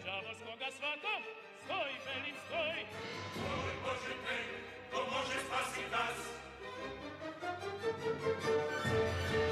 Đavolskoga svata, stoj, velim, stoj! Moj Bože, prej, ko može spasi nas! Thank you.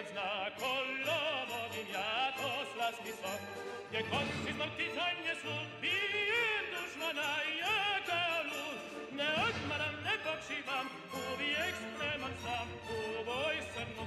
ten znak kolonowym ja to Je sok. Nie kończy partyzanie słów, bije duszmana jaka lud. Ne odmaram, ne pokrzywiam, uwiek z sam, uboj ze mną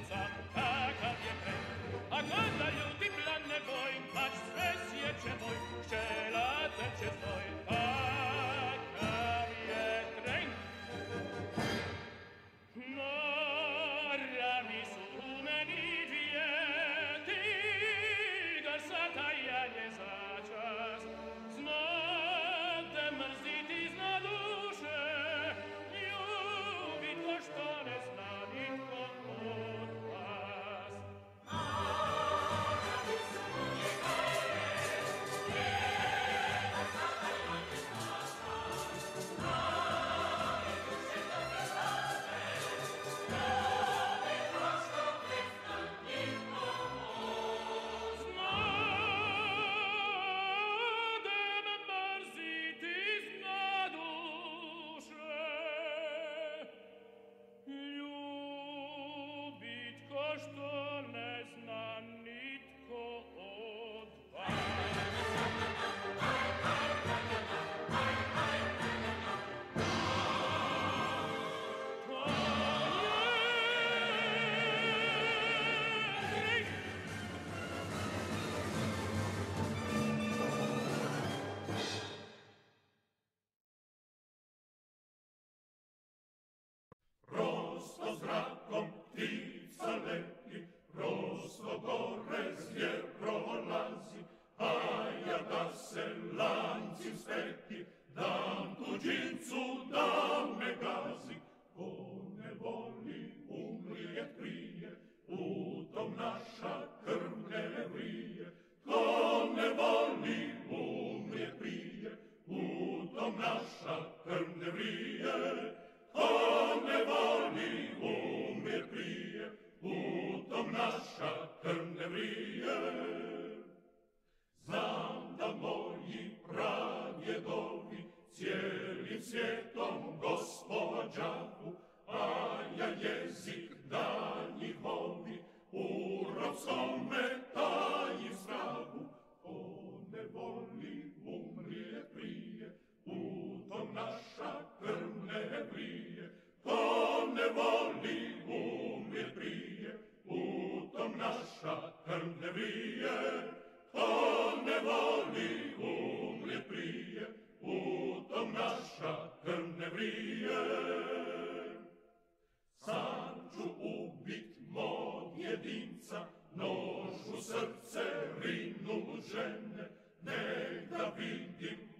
волі умріє пріє, утом наша не бріє, по неволі умріє пріє, утом наша не бріє, по неволі умріє пріє, утом наша не бріє. Санчу убить мод єдинця, нож у серце ринув жене, Name the Vindim